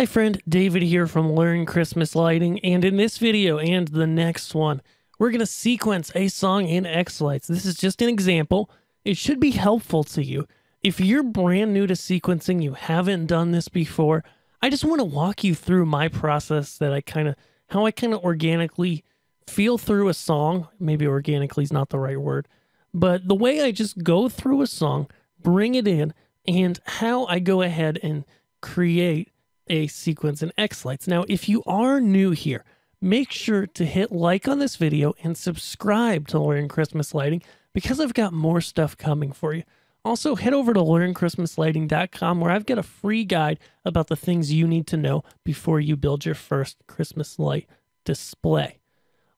Hi friend, David here from Learn Christmas Lighting, and in this video and the next one, we're going to sequence a song in xLights. This is just an example. It should be helpful to you. If you're brand new to sequencing, you haven't done this before, I just want to walk you through my process that I kind of, how I kind of organically feel through a song. Maybe organically is not the right word, but the way I just go through a song, bring it in, and how I go ahead and create a sequence in xLights. Now, if you are new here, make sure to hit like on this video and subscribe to Learn Christmas Lighting because I've got more stuff coming for you. Also, head over to learnchristmaslighting.com where I've got a free guide about the things you need to know before you build your first Christmas light display.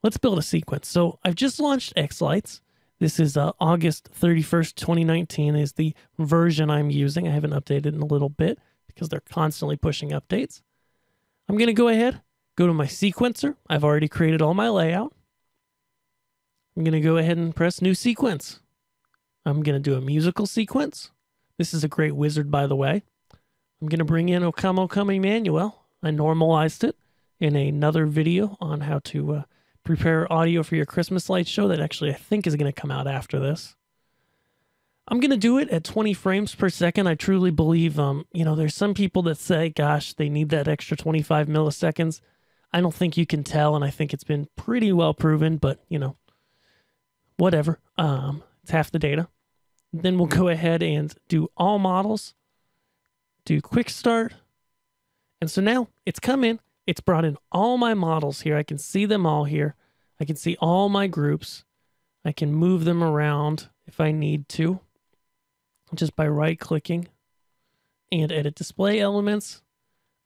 Let's build a sequence. So I've just launched xLights. This is uh, August 31st, 2019 is the version I'm using. I haven't updated in a little bit because they're constantly pushing updates. I'm going to go ahead, go to my sequencer. I've already created all my layout. I'm going to go ahead and press new sequence. I'm going to do a musical sequence. This is a great wizard, by the way. I'm going to bring in O Come, O Come Emmanuel. I normalized it in another video on how to uh, prepare audio for your Christmas light show that actually I think is going to come out after this. I'm going to do it at 20 frames per second. I truly believe, um, you know, there's some people that say, gosh, they need that extra 25 milliseconds. I don't think you can tell, and I think it's been pretty well proven, but, you know, whatever. Um, it's half the data. Then we'll go ahead and do all models, do quick start. And so now it's come in, it's brought in all my models here. I can see them all here. I can see all my groups. I can move them around if I need to just by right clicking and edit display elements.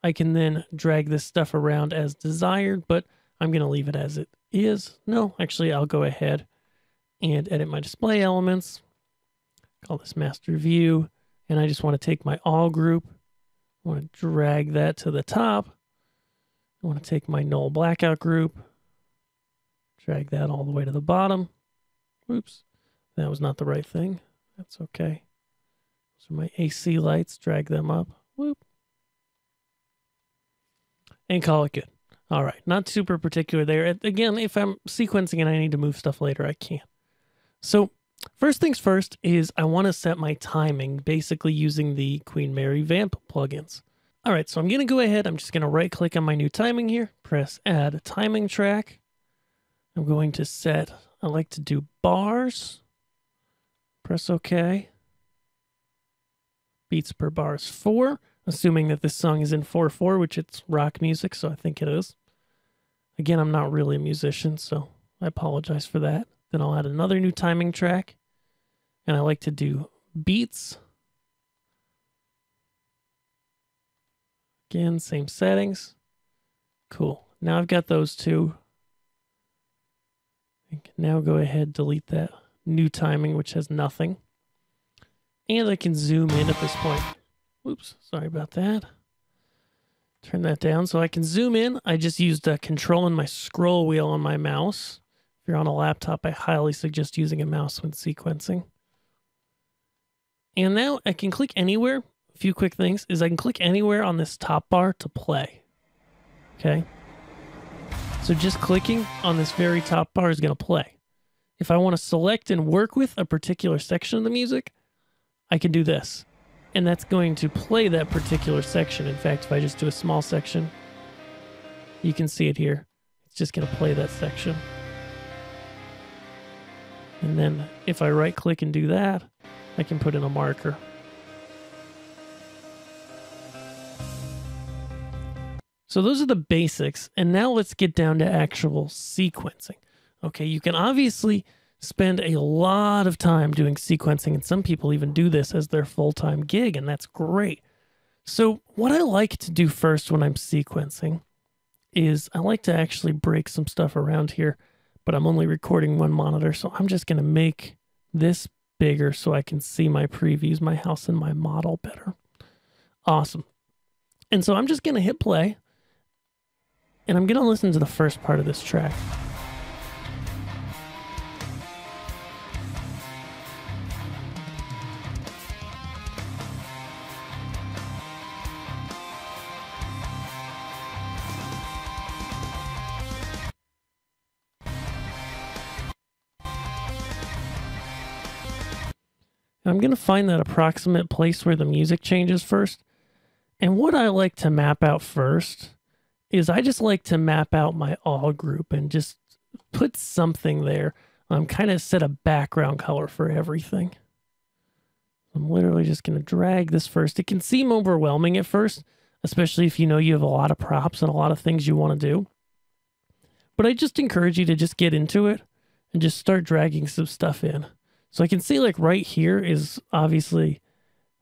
I can then drag this stuff around as desired, but I'm going to leave it as it is. No, actually, I'll go ahead and edit my display elements. Call this master view. And I just want to take my all group. I want to drag that to the top. I want to take my null blackout group. Drag that all the way to the bottom. Oops, that was not the right thing. That's okay. So my AC lights, drag them up. Whoop. And call it good. All right, not super particular there. Again, if I'm sequencing and I need to move stuff later, I can. So first things first is I want to set my timing, basically using the Queen Mary Vamp plugins. All right, so I'm going to go ahead. I'm just going to right click on my new timing here, press add timing track. I'm going to set, I like to do bars. Press OK beats per bar is 4, assuming that this song is in 4-4, which it's rock music, so I think it is. Again, I'm not really a musician, so I apologize for that. Then I'll add another new timing track, and I like to do beats. Again, same settings. Cool. Now I've got those two. I can now go ahead delete that new timing, which has nothing. And I can zoom in at this point. Oops, sorry about that. Turn that down so I can zoom in. I just used a control and my scroll wheel on my mouse. If you're on a laptop, I highly suggest using a mouse when sequencing. And now I can click anywhere. A few quick things is I can click anywhere on this top bar to play. Okay. So just clicking on this very top bar is going to play. If I want to select and work with a particular section of the music, I can do this. And that's going to play that particular section. In fact, if I just do a small section, you can see it here. It's just going to play that section. And then if I right click and do that, I can put in a marker. So those are the basics. And now let's get down to actual sequencing. Okay, you can obviously spend a lot of time doing sequencing, and some people even do this as their full time gig, and that's great. So, what I like to do first when I'm sequencing is I like to actually break some stuff around here, but I'm only recording one monitor, so I'm just going to make this bigger so I can see my previews, my house, and my model better. Awesome. And so I'm just going to hit play, and I'm going to listen to the first part of this track. I'm going to find that approximate place where the music changes first. And what I like to map out first is I just like to map out my all group and just put something there. Um, I'm kind of set a background color for everything. I'm literally just going to drag this first. It can seem overwhelming at first, especially if you know you have a lot of props and a lot of things you want to do. But I just encourage you to just get into it and just start dragging some stuff in. So I can see like right here is obviously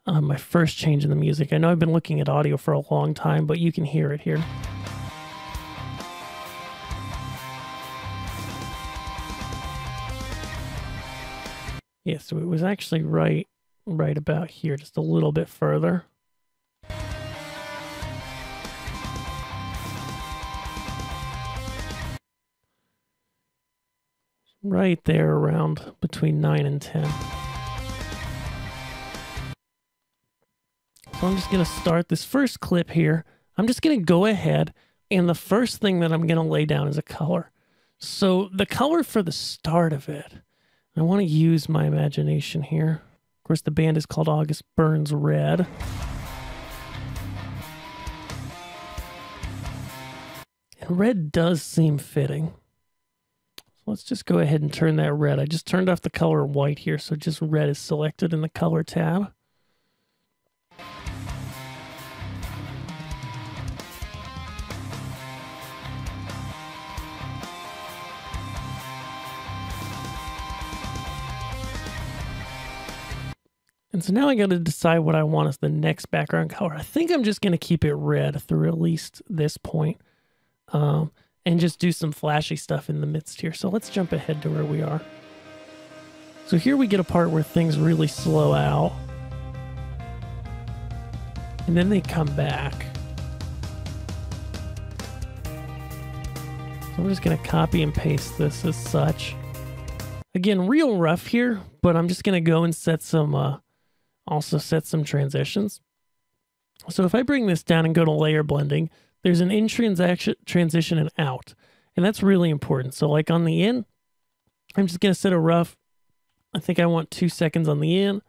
uh, my first change in the music. I know I've been looking at audio for a long time, but you can hear it here. Yeah, so it was actually right right about here, just a little bit further. Right there around between 9 and 10. So I'm just going to start this first clip here. I'm just going to go ahead and the first thing that I'm going to lay down is a color. So the color for the start of it, I want to use my imagination here. Of course, the band is called August Burns Red. And red does seem fitting. Let's just go ahead and turn that red. I just turned off the color white here, so just red is selected in the color tab. And so now I got to decide what I want as the next background color. I think I'm just going to keep it red through at least this point, um, and just do some flashy stuff in the midst here. So let's jump ahead to where we are. So here we get a part where things really slow out. And then they come back. So I'm just going to copy and paste this as such. Again, real rough here, but I'm just going to go and set some uh, also set some transitions. So if I bring this down and go to layer blending, there's an in transaction transition and out. And that's really important. So like on the in, I'm just going to set a rough, I think I want two seconds on the in.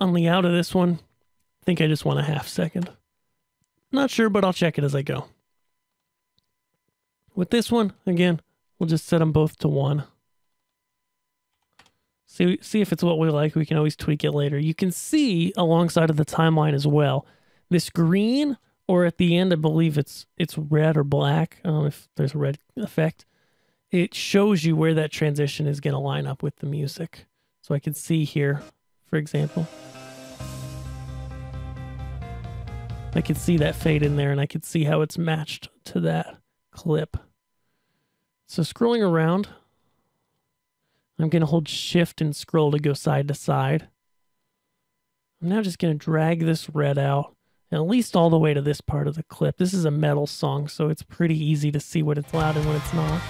On the out of this one, I think I just want a half second. Not sure, but I'll check it as I go. With this one, again, we'll just set them both to one. See, see if it's what we like. We can always tweak it later. You can see alongside of the timeline as well. This green, or at the end, I believe it's it's red or black. Um, if there's a red effect, it shows you where that transition is going to line up with the music. So I can see here, for example. I can see that fade in there and I can see how it's matched to that clip. So scrolling around, I'm going to hold shift and scroll to go side to side. I'm now just going to drag this red out at least all the way to this part of the clip. This is a metal song, so it's pretty easy to see what it's loud and what it's not.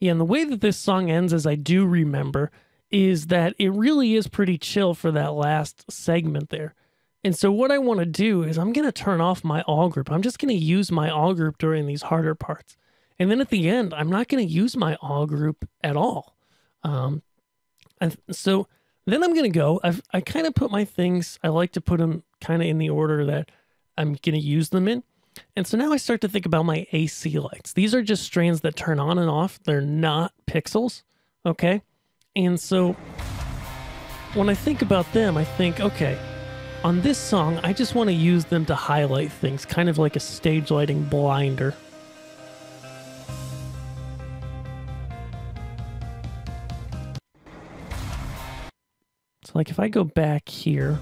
Yeah, and the way that this song ends, as I do remember, is that it really is pretty chill for that last segment there. And so what I want to do is I'm going to turn off my all group. I'm just going to use my all group during these harder parts. And then at the end, I'm not going to use my all group at all. Um, and so then I'm going to go, I've, I kind of put my things, I like to put them kind of in the order that I'm going to use them in. And so now I start to think about my AC lights. These are just strands that turn on and off. They're not pixels, okay? And so when I think about them, I think, okay, on this song, I just want to use them to highlight things, kind of like a stage lighting blinder. So like if I go back here,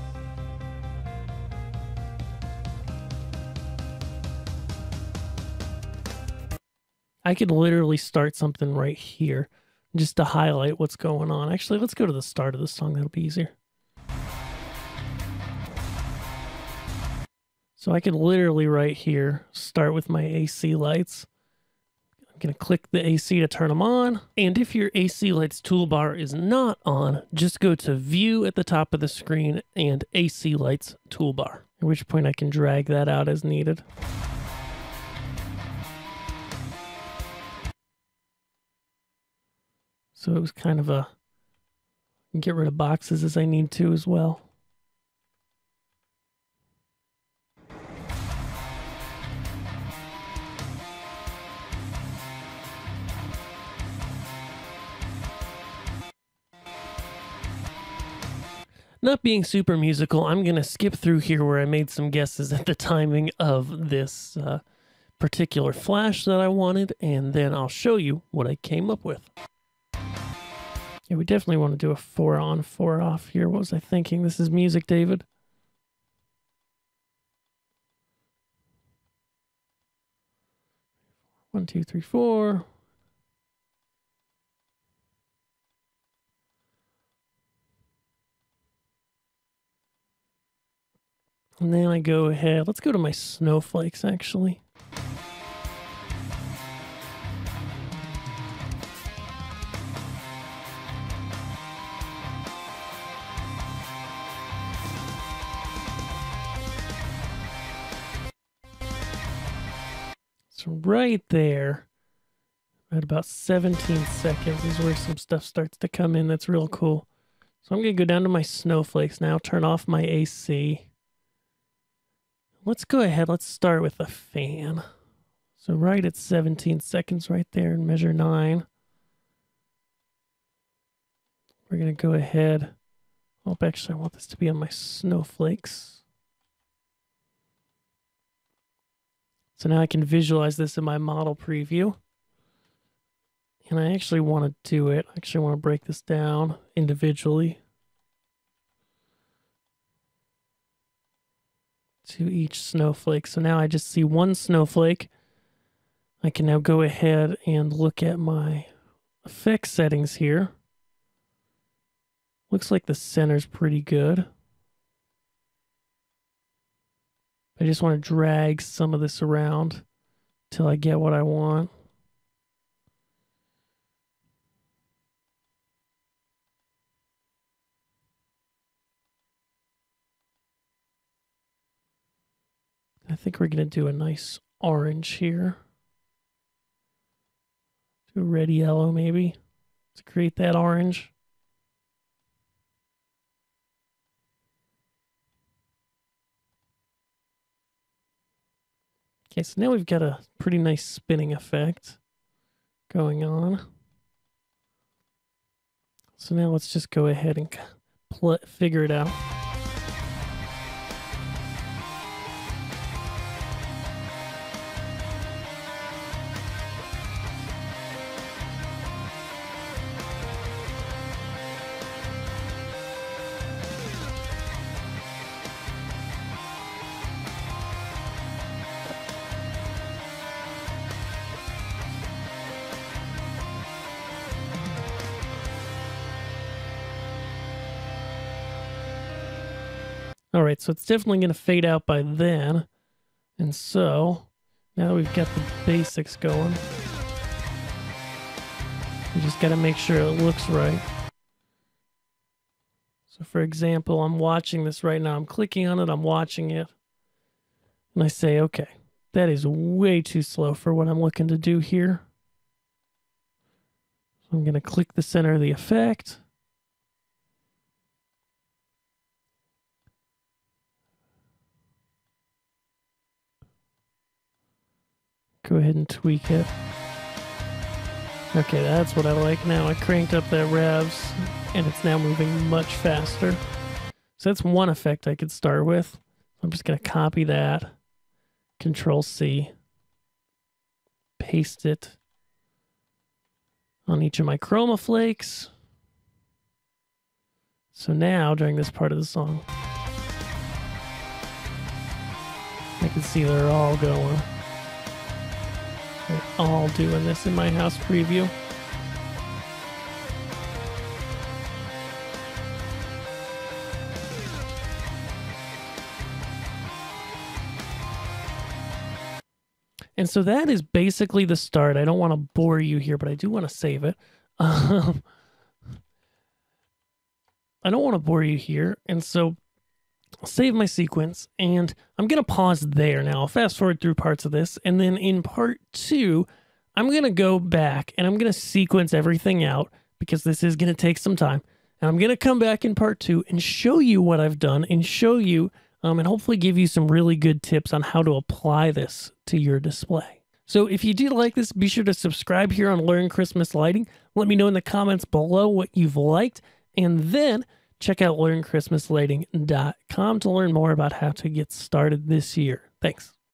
I could literally start something right here just to highlight what's going on. Actually, let's go to the start of the song. That'll be easier. So I can literally right here start with my AC lights. I'm going to click the AC to turn them on. And if your AC lights toolbar is not on, just go to view at the top of the screen and AC lights toolbar, at which point I can drag that out as needed. So it was kind of a get rid of boxes as I need to as well. Not being super musical, I'm going to skip through here where I made some guesses at the timing of this uh, particular flash that I wanted, and then I'll show you what I came up with. Yeah, we definitely want to do a four on, four off here. What was I thinking? This is music, David. One, two, three, four. And then I go ahead. Let's go to my snowflakes, actually. Right there, at about 17 seconds is where some stuff starts to come in that's real cool. So I'm going to go down to my snowflakes now, turn off my AC. Let's go ahead. Let's start with a fan. So right at 17 seconds right there and measure 9. We're going to go ahead. Oh, actually, I want this to be on my snowflakes. So now I can visualize this in my model preview. And I actually want to do it. I actually want to break this down individually. to each snowflake. So now I just see one snowflake. I can now go ahead and look at my effect settings here. Looks like the center's pretty good. I just want to drag some of this around till I get what I want. I think we're going to do a nice orange here. Do a red yellow maybe to create that orange. Okay, so now we've got a pretty nice spinning effect going on. So now let's just go ahead and figure it out. Right, so it's definitely going to fade out by then. And so, now that we've got the basics going, we just got to make sure it looks right. So for example, I'm watching this right now. I'm clicking on it, I'm watching it. And I say, okay, that is way too slow for what I'm looking to do here. So I'm going to click the center of the effect. Go ahead and tweak it. Okay, that's what I like now. I cranked up that revs, and it's now moving much faster. So that's one effect I could start with. I'm just going to copy that. Control C. Paste it on each of my ChromaFlakes. So now, during this part of the song, I can see they're all going. We're all doing this in my house preview. And so that is basically the start. I don't want to bore you here, but I do want to save it. Um, I don't want to bore you here. And so I'll save my sequence and I'm going to pause there now. I'll fast forward through parts of this. And then in part two, I'm going to go back and I'm going to sequence everything out because this is going to take some time. And I'm going to come back in part two and show you what I've done and show you um, and hopefully give you some really good tips on how to apply this to your display. So if you do like this, be sure to subscribe here on Learn Christmas Lighting. Let me know in the comments below what you've liked. And then check out learnchristmaslighting.com to learn more about how to get started this year. Thanks.